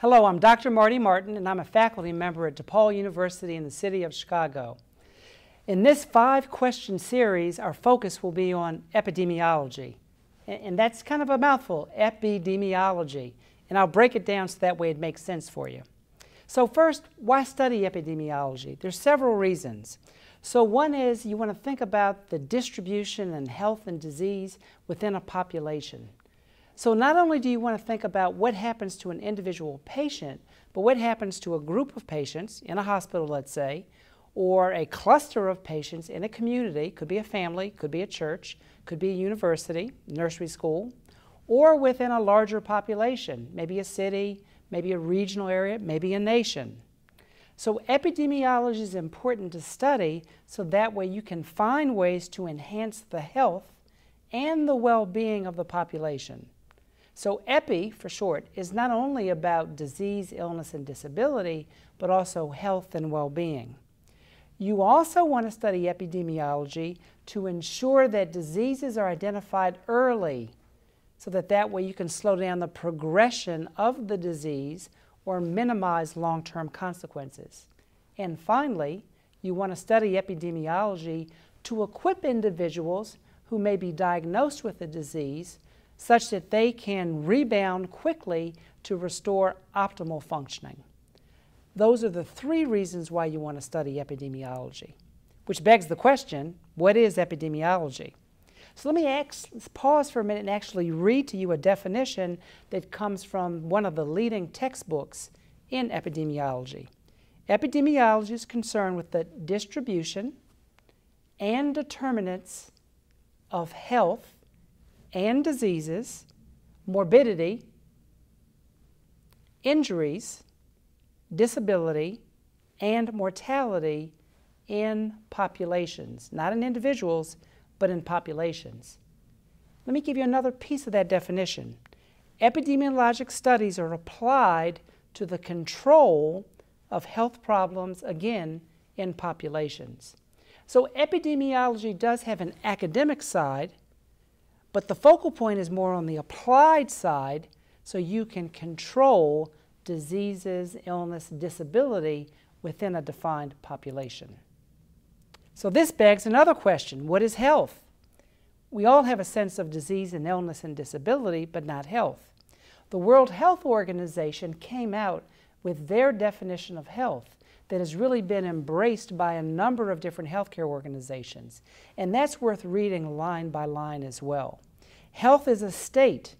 Hello, I'm Dr. Marty Martin, and I'm a faculty member at DePaul University in the city of Chicago. In this five question series, our focus will be on epidemiology. And that's kind of a mouthful epidemiology. And I'll break it down so that way it makes sense for you. So, first, why study epidemiology? There's several reasons. So, one is you want to think about the distribution and health and disease within a population. So not only do you want to think about what happens to an individual patient, but what happens to a group of patients in a hospital, let's say, or a cluster of patients in a community, could be a family, could be a church, could be a university, nursery school, or within a larger population, maybe a city, maybe a regional area, maybe a nation. So epidemiology is important to study so that way you can find ways to enhance the health and the well-being of the population. So EPI, for short, is not only about disease, illness, and disability, but also health and well-being. You also want to study epidemiology to ensure that diseases are identified early so that that way you can slow down the progression of the disease or minimize long-term consequences. And finally, you want to study epidemiology to equip individuals who may be diagnosed with a disease such that they can rebound quickly to restore optimal functioning. Those are the three reasons why you want to study epidemiology, which begs the question, what is epidemiology? So let me pause for a minute and actually read to you a definition that comes from one of the leading textbooks in epidemiology. Epidemiology is concerned with the distribution and determinants of health and diseases, morbidity, injuries, disability, and mortality in populations, not in individuals, but in populations. Let me give you another piece of that definition. Epidemiologic studies are applied to the control of health problems, again, in populations. So epidemiology does have an academic side, but the focal point is more on the applied side so you can control diseases, illness, disability within a defined population. So this begs another question. What is health? We all have a sense of disease and illness and disability, but not health. The World Health Organization came out with their definition of health that has really been embraced by a number of different healthcare organizations. And that's worth reading line by line as well. Health is a state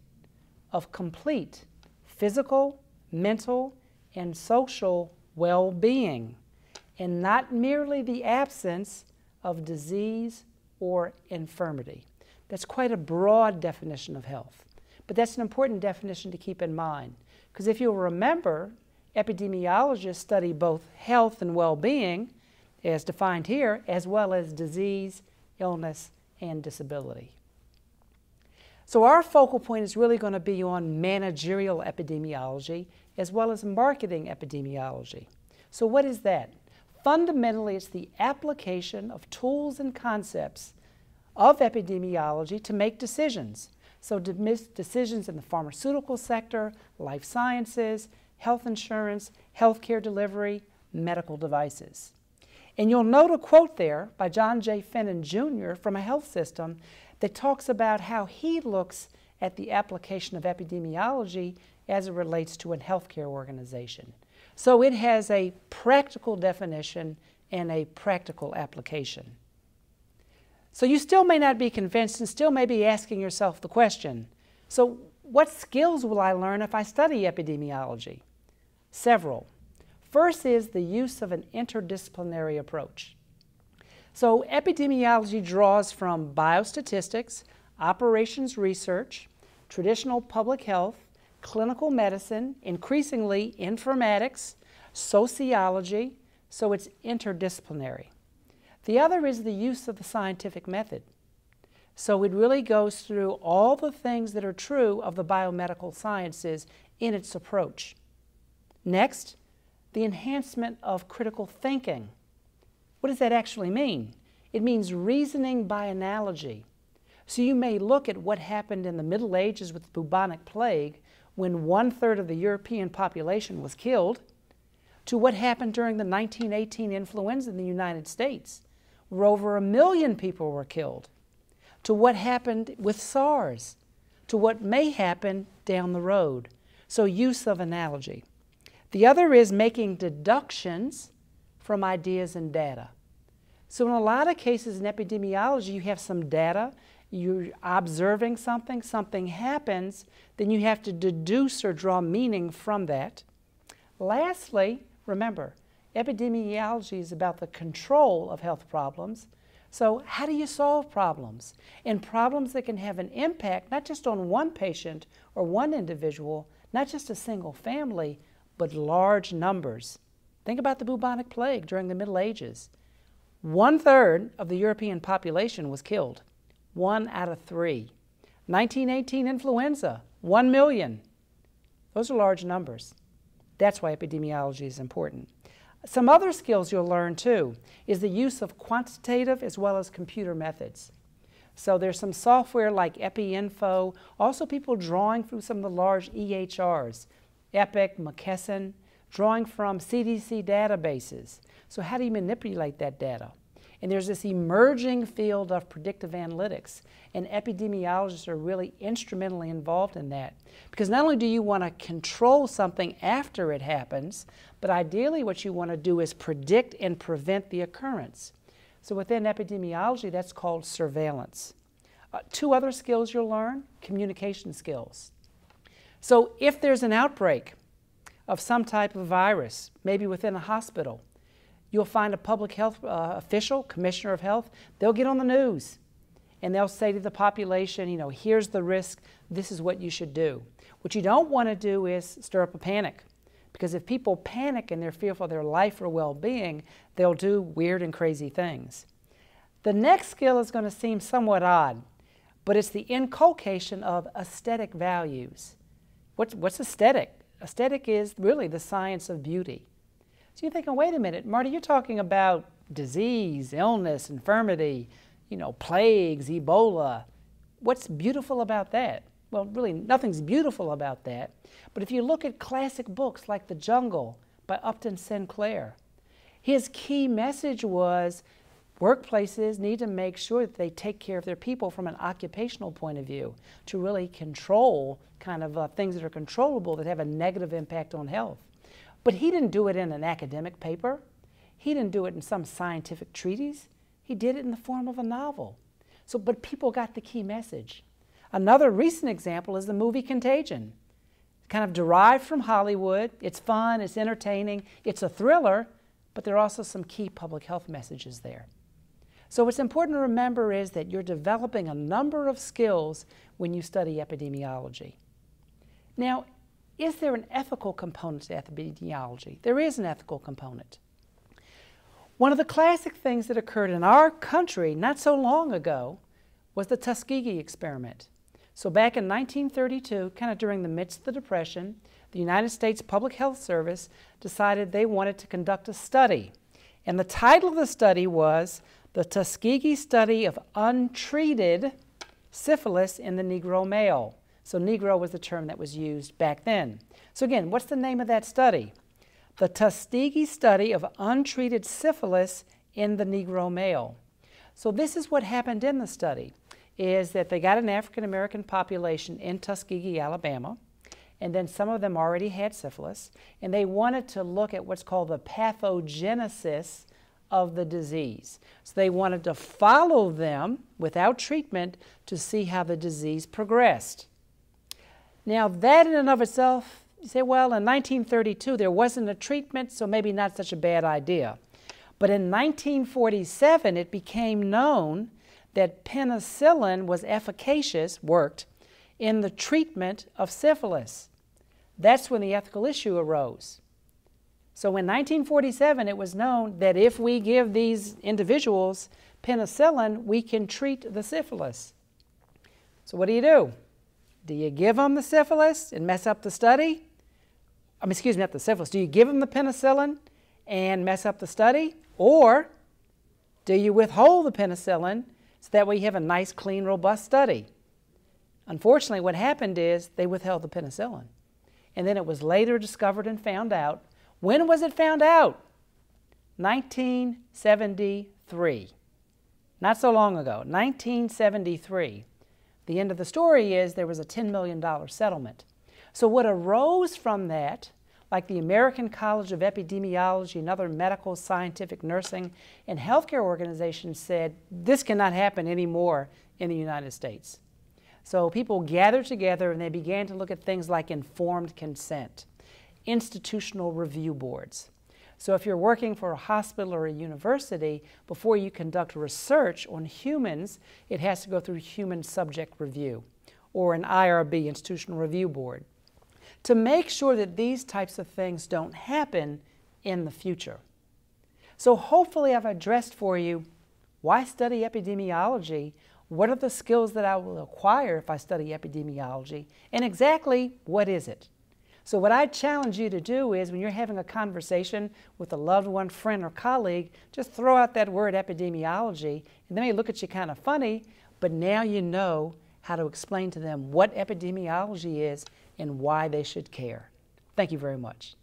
of complete physical, mental, and social well being, and not merely the absence of disease or infirmity. That's quite a broad definition of health, but that's an important definition to keep in mind. Because if you'll remember, epidemiologists study both health and well being, as defined here, as well as disease, illness, and disability. So, our focal point is really going to be on managerial epidemiology as well as marketing epidemiology. So, what is that? Fundamentally, it's the application of tools and concepts of epidemiology to make decisions. So, decisions in the pharmaceutical sector, life sciences, health insurance, healthcare delivery, medical devices. And you'll note a quote there by John J. Finnon Jr. from a health system that talks about how he looks at the application of epidemiology as it relates to a healthcare organization. So it has a practical definition and a practical application. So you still may not be convinced and still may be asking yourself the question so, what skills will I learn if I study epidemiology? Several. First is the use of an interdisciplinary approach. So, epidemiology draws from biostatistics, operations research, traditional public health, clinical medicine, increasingly informatics, sociology, so it's interdisciplinary. The other is the use of the scientific method. So it really goes through all the things that are true of the biomedical sciences in its approach. Next, the enhancement of critical thinking. What does that actually mean? It means reasoning by analogy. So you may look at what happened in the Middle Ages with the bubonic plague, when one third of the European population was killed, to what happened during the 1918 influenza in the United States, where over a million people were killed, to what happened with SARS, to what may happen down the road. So, use of analogy. The other is making deductions from ideas and data. So, in a lot of cases in epidemiology, you have some data, you're observing something, something happens, then you have to deduce or draw meaning from that. Lastly, remember, epidemiology is about the control of health problems. So, how do you solve problems? And problems that can have an impact not just on one patient or one individual, not just a single family, but large numbers. Think about the bubonic plague during the Middle Ages. One third of the European population was killed, one out of three. 1918 influenza, one million. Those are large numbers. That's why epidemiology is important. Some other skills you'll learn too is the use of quantitative as well as computer methods. So there's some software like EpiInfo, also people drawing through some of the large EHRs, Epic, McKesson, drawing from CDC databases. So how do you manipulate that data? And there's this emerging field of predictive analytics, and epidemiologists are really instrumentally involved in that. Because not only do you want to control something after it happens, but ideally what you want to do is predict and prevent the occurrence. So within epidemiology, that's called surveillance. Uh, two other skills you'll learn communication skills. So if there's an outbreak of some type of virus, maybe within a hospital, you'll find a public health uh, official, commissioner of health, they'll get on the news and they'll say to the population, you know, here's the risk, this is what you should do. What you don't want to do is stir up a panic. Because if people panic and they're fearful of their life or well being, they'll do weird and crazy things. The next skill is going to seem somewhat odd, but it's the inculcation of aesthetic values. What's, what's aesthetic? Aesthetic is really the science of beauty. So you're thinking, wait a minute, Marty, you're talking about disease, illness, infirmity, you know, plagues, Ebola. What's beautiful about that? Well, really, nothing's beautiful about that. But if you look at classic books like The Jungle by Upton Sinclair, his key message was workplaces need to make sure that they take care of their people from an occupational point of view to really control kind of uh, things that are controllable that have a negative impact on health. But he didn't do it in an academic paper. He didn't do it in some scientific treatise. He did it in the form of a novel. So, but people got the key message. Another recent example is the movie Contagion. Kind of derived from Hollywood. It's fun, it's entertaining, it's a thriller, but there are also some key public health messages there. So what's important to remember is that you're developing a number of skills when you study epidemiology. Now, is there an ethical component to epidemiology? There is an ethical component. One of the classic things that occurred in our country not so long ago was the Tuskegee experiment. So back in 1932, kind of during the midst of the Depression, the United States Public Health Service decided they wanted to conduct a study. And the title of the study was The Tuskegee Study of Untreated Syphilis in the Negro Male. So Negro was the term that was used back then. So again, what's the name of that study? The Tuskegee Study of Untreated Syphilis in the Negro Male. So this is what happened in the study, is that they got an African American population in Tuskegee, Alabama, and then some of them already had syphilis, and they wanted to look at what's called the pathogenesis of the disease. So they wanted to follow them without treatment to see how the disease progressed. Now, that in and of itself, you say, well, in 1932 there wasn't a treatment, so maybe not such a bad idea. But in 1947, it became known that penicillin was efficacious, worked, in the treatment of syphilis. That's when the ethical issue arose. So in 1947, it was known that if we give these individuals penicillin, we can treat the syphilis. So what do you do? Do you give them the syphilis and mess up the study? I mean, excuse me, not the syphilis. Do you give them the penicillin and mess up the study? Or do you withhold the penicillin so that you have a nice, clean, robust study? Unfortunately, what happened is they withheld the penicillin. and then it was later discovered and found out. When was it found out? 1973. Not so long ago, 1973. The end of the story is there was a $10 million settlement. So, what arose from that, like the American College of Epidemiology and other medical, scientific, nursing, and healthcare organizations said this cannot happen anymore in the United States. So, people gathered together and they began to look at things like informed consent, institutional review boards. So if you're working for a hospital or a university, before you conduct research on humans, it has to go through human subject review or an IRB, Institutional Review Board, to make sure that these types of things don't happen in the future. So hopefully I've addressed for you why study epidemiology, what are the skills that I will acquire if I study epidemiology, and exactly what is it? So, what I challenge you to do is when you're having a conversation with a loved one, friend, or colleague, just throw out that word epidemiology, and they may look at you kind of funny, but now you know how to explain to them what epidemiology is and why they should care. Thank you very much.